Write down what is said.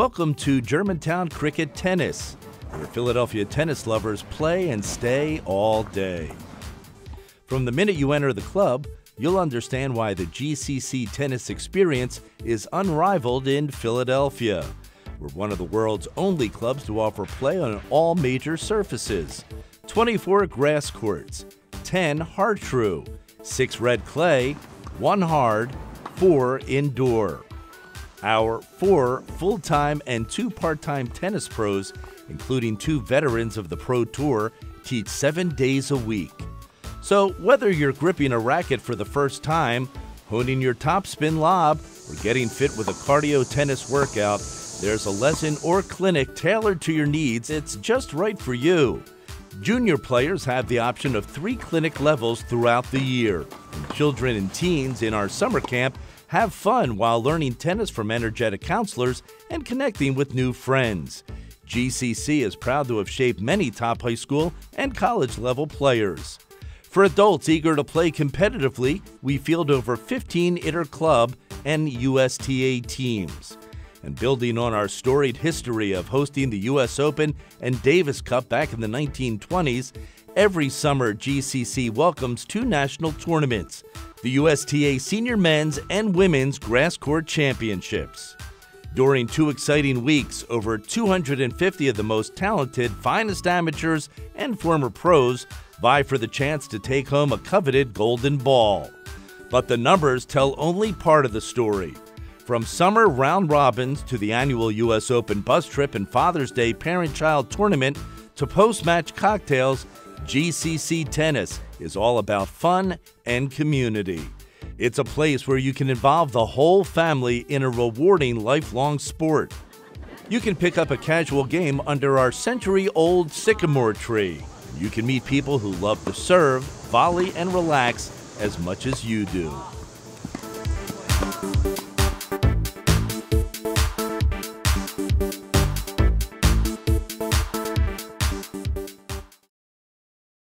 Welcome to Germantown Cricket Tennis, where Philadelphia tennis lovers play and stay all day. From the minute you enter the club, you'll understand why the GCC tennis experience is unrivaled in Philadelphia. We're one of the world's only clubs to offer play on all major surfaces 24 grass courts, 10 Har-Tru, 6 red clay, 1 hard, 4 indoor. Our four full time and two part time tennis pros, including two veterans of the Pro Tour, teach seven days a week. So, whether you're gripping a racket for the first time, honing your topspin lob, or getting fit with a cardio tennis workout, there's a lesson or clinic tailored to your needs. It's just right for you. Junior players have the option of three clinic levels throughout the year. Children and teens in our summer camp have fun while learning tennis from energetic counselors and connecting with new friends. GCC is proud to have shaped many top high school and college level players. For adults eager to play competitively, we field over 15 inter club and USTA teams. And building on our storied history of hosting the U.S. Open and Davis Cup back in the 1920s, every summer GCC welcomes two national tournaments the USTA Senior Men's and Women's Grass Court Championships. During two exciting weeks, over 250 of the most talented, finest amateurs and former pros vie for the chance to take home a coveted golden ball. But the numbers tell only part of the story. From summer round robins to the annual U.S. Open bus trip and Father's Day parent child tournament to post match cocktails, GCC Tennis is all about fun and community. It's a place where you can involve the whole family in a rewarding lifelong sport. You can pick up a casual game under our century old sycamore tree. You can meet people who love to serve, volley, and relax as much as you do.